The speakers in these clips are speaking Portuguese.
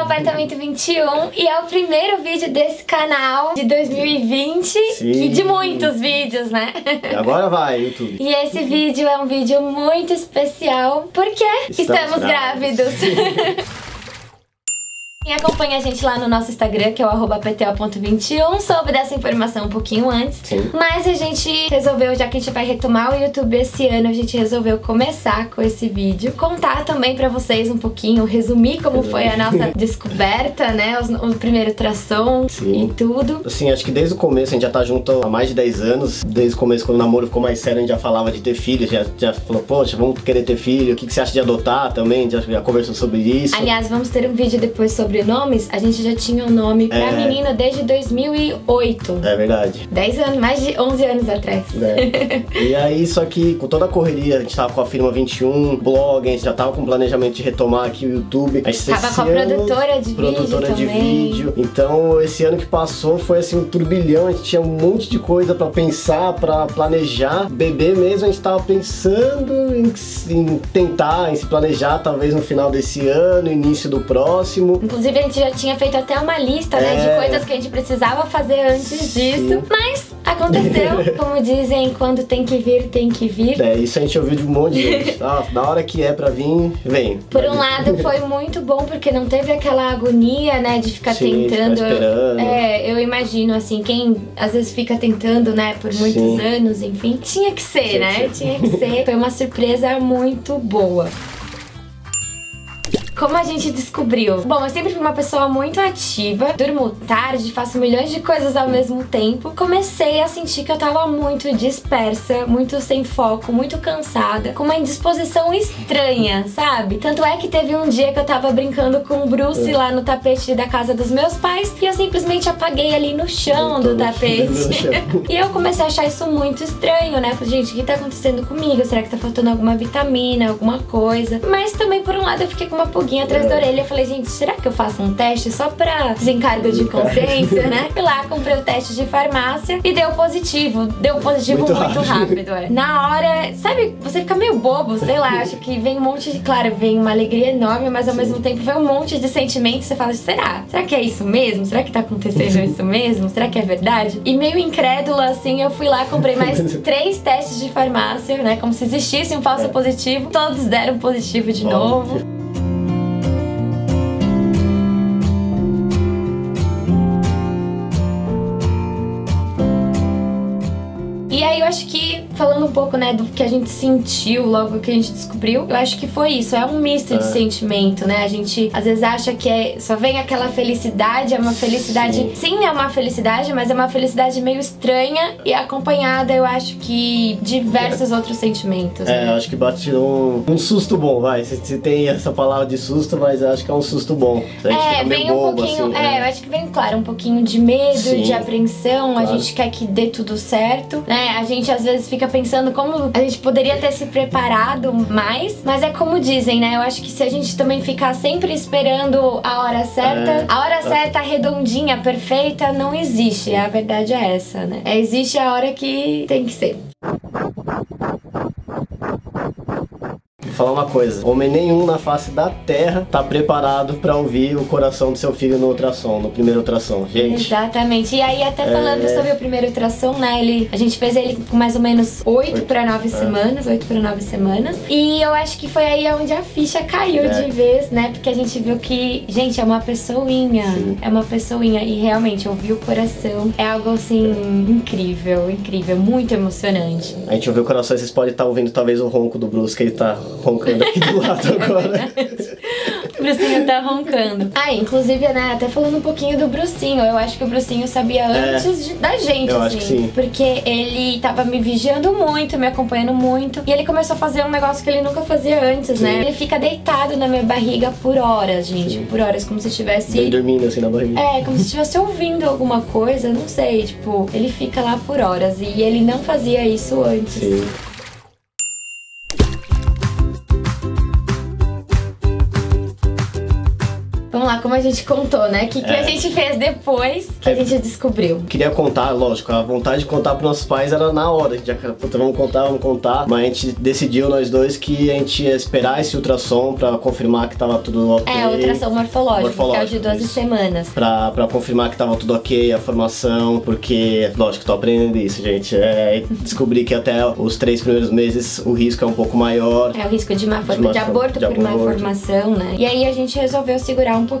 Apartamento 21 e é o primeiro vídeo desse canal de 2020 Sim. e de muitos vídeos, né? E agora vai, YouTube. E esse vídeo é um vídeo muito especial porque estamos, Estamos grávidos. Quem acompanha a gente lá no nosso Instagram, que é o arroba pto.21, soube dessa informação um pouquinho antes. Sim. Mas a gente resolveu, já que a gente vai retomar o YouTube esse ano, a gente resolveu começar com esse vídeo. Contar também pra vocês um pouquinho, resumir como foi a nossa descoberta, né? Os- O, primeiro tração Sim. e tudo. Assim, acho que desde o começo, a gente já tá junto há mais de 10 anos. Desde o começo, quando o namoro ficou mais sério, a gente já falava de ter filho. Já, já falou, poxa, vamos querer ter filho. O que, que você acha de adotar também? Já, já conversou sobre isso. Aliás, vamos ter um vídeo depois sobre nomes. A gente já tinha um nome pra É. menina desde 2008. É verdade. 10 anos, mais de 11 anos atrás. né? e aí, só que com toda a correria, a gente tava com a firma 21, blog, a gente já tava com o planejamento de retomar aqui o YouTube. A gente Tava com a produtora de produtora vídeo de vídeo. Então, esse ano que passou foi assim um turbilhão, a gente tinha um monte de coisa pra pensar, pra planejar. Bebê mesmo, a gente tava pensando em, em tentar, em se planejar, talvez no final desse ano, início do próximo. Inclusive, a gente já tinha feito até uma lista, né, É. de coisas que a gente precisava fazer antes disso. Mas aconteceu. Como dizem, quando tem que vir, tem que vir. É, isso a gente ouviu de um monte de gente. Ah, na hora que é pra vir, vem. Por um lado foi muito bom porque não teve aquela agonia, né, de ficar Sim, ficar tentando. esperando. É, eu imagino assim, quem às vezes fica tentando, né, por muitos Sim. anos, enfim, tinha que ser, Tinha que né? ser. Tinha que ser. Foi uma surpresa muito boa. Como a gente descobriu? Bom, eu sempre fui uma pessoa muito ativa, durmo tarde, faço milhões de coisas ao mesmo tempo. Comecei a sentir que eu tava muito dispersa, muito sem foco, muito cansada, com uma indisposição estranha, sabe? Tanto é que teve um dia que eu tava brincando com o Bruce lá no tapete da casa dos meus pais e eu simplesmente apaguei ali no chão do tapete. E eu comecei a achar isso muito estranho, né? Falei, gente, o que tá acontecendo comigo? Será que tá faltando alguma vitamina, alguma coisa? Mas também, por um lado, eu fiquei com uma pulguinha atrás da orelha. Eu falei, gente, será que eu faço um teste só pra desencargo de consciência, né? Fui lá, comprei o teste de farmácia e deu positivo. Deu positivo Muito muito, rápido. rápido, é. Na hora, sabe, você fica meio bobo, sei lá, acho que vem um monte de. Claro, vem uma alegria enorme, mas ao mesmo tempo vem um monte de sentimentos. Você fala, será? Será que é isso mesmo? Será que tá acontecendo isso mesmo? Será que é verdade? E meio incrédula, assim, eu fui lá, comprei mais três testes de farmácia, né? Como se existisse um falso É. positivo. Todos deram positivo de novo. E aí eu acho que, falando um pouco, né, do que a gente sentiu logo que a gente descobriu, eu acho que foi isso. É um misto de É. sentimento, né? A gente às vezes acha que é, só vem aquela felicidade, é uma felicidade. Sim. Sim, é uma felicidade, mas é uma felicidade meio estranha e acompanhada, eu acho que, diversos outros sentimentos. É, eu né? acho que bate um, um susto bom, vai. Se, tem essa palavra de susto, mas eu acho que é um susto bom. A É, vem um pouquinho. assim, é, eu acho que vem, claro, um pouquinho de medo, Sim, de apreensão. A claro. gente quer que dê tudo certo, né? A gente às vezes fica pensando como a gente poderia ter se preparado mais, mas é como dizem, né? Eu acho que se a gente também ficar sempre esperando a hora certa, É. a hora certa, redondinha, perfeita, não existe. A verdade é essa, né? É, existe a hora que tem que ser. Falar uma coisa: homem nenhum na face da terra tá preparado pra ouvir o coração do seu filho no ultrassom, no primeiro ultrassom. Gente, Exatamente. E aí, até falando É. sobre o primeiro ultrassom, né? Ele, a gente fez ele com mais ou menos 8 Oito. para 9 É. semanas, 8 para 9 semanas. E eu acho que foi aí onde a ficha caiu É. de vez, né? Porque a gente viu que, gente, é uma pessoinha. Sim. É uma pessoinha. E realmente, ouvir o coração é algo assim incrível, incrível, muito emocionante. a gente ouviu o coração vocês podem estar ouvindo talvez o ronco do Bruce, que ele tá roncando aqui do lado agora. O Brucinho tá roncando. Ah, inclusive, né, até falando um pouquinho do Brucinho. Eu acho que o Brucinho sabia É. antes de- da gente, Eu assim. acho que sim. Porque ele tava me vigiando muito, me acompanhando muito. E ele começou a fazer um negócio que ele nunca fazia antes, né? Sim. Ele fica deitado na minha barriga por horas, gente. Sim. Por horas, como se estivesse. Bem dormindo assim na barriga. É, como se estivesse ouvindo alguma coisa, não sei, tipo, ele fica lá por horas e ele não fazia isso antes. Sim. Lá, como a gente contou, né? O que, que É. a gente fez depois que a gente descobriu? Queria contar, lógico, a vontade de contar pros nossos pais era na hora. A gente já, puta, vamos contar, vamos contar. Mas a gente decidiu, nós dois, que a gente ia esperar esse ultrassom pra confirmar que tava tudo ok. É, ultrassom morfológico, Morfológico, que é o de 12 isso. semanas. Pra, pra confirmar que tava tudo ok, a formação, porque, lógico, tô aprendendo isso, gente. É, descobri que até os três primeiros meses o risco é um pouco maior. É o risco de má forma, má de aborto de por má formação, né? E aí a gente resolveu segurar um pouquinho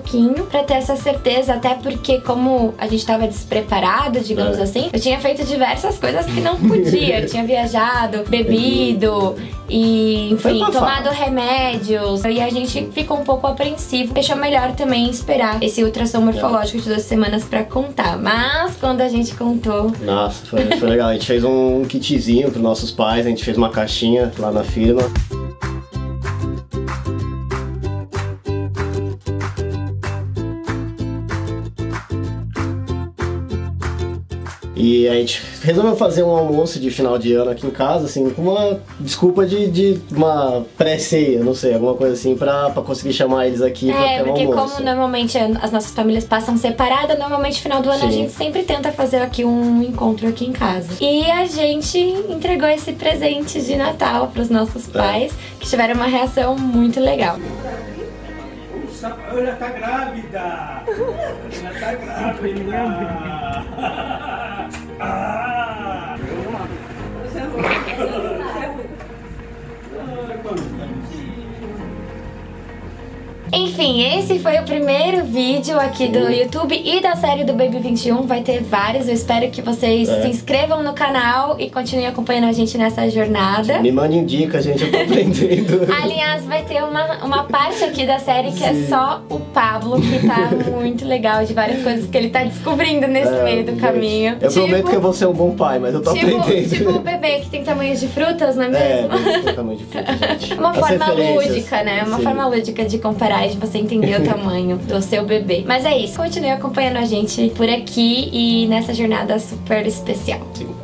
pra ter essa certeza, até porque como a gente tava despreparado, digamos É. assim, eu tinha feito diversas coisas que não podia. eu tinha viajado, bebido e, enfim, tomado remédios. E a gente ficou um pouco apreensivo. Deixou melhor também esperar esse ultrassom morfológico de duas semanas pra contar. Mas quando a gente contou, Nossa, foi, foi legal. A gente fez um kitzinho pros nossos pais, a gente fez uma caixinha lá na firma. E a gente resolveu fazer um almoço de final de ano aqui em casa, assim, com uma desculpa de, de uma pré-ceia, não sei, alguma coisa assim, pra, pra conseguir chamar eles aqui pra É, ter um porque almoço. como normalmente as nossas famílias passam separadas, normalmente no final do ano a Sim. gente sempre tenta fazer aqui um encontro aqui em casa. E a gente entregou esse presente de Natal pros nossos É. pais, que tiveram uma reação muito legal. Nossa, ela tá grávida! Ela tá grávida! Ah! Enfim, esse foi o primeiro vídeo aqui do YouTube e da série do Baby 21. Vai ter vários. Eu espero que vocês É. se inscrevam no canal e continuem acompanhando a gente nessa jornada. Me mandem dicas, gente, eu tô aprendendo. Aliás, vai ter uma, uma parte aqui da série que é Sim. só o Pablo, que tá muito legal, de várias coisas que ele tá descobrindo nesse É, meio do gente, caminho. Eu prometo que eu vou ser um bom pai, mas eu tô tipo, aprendendo. tipo o bebê que tem tamanho de frutas, não é É, mesmo? bem do tamanho de fruta, gente. Uma As forma lúdica, né? Uma Sim. forma lúdica de comparar de você entender o tamanho do seu bebê. Mas é isso. Continue acompanhando a gente por aqui e nessa jornada super especial. Sim.